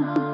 Oh.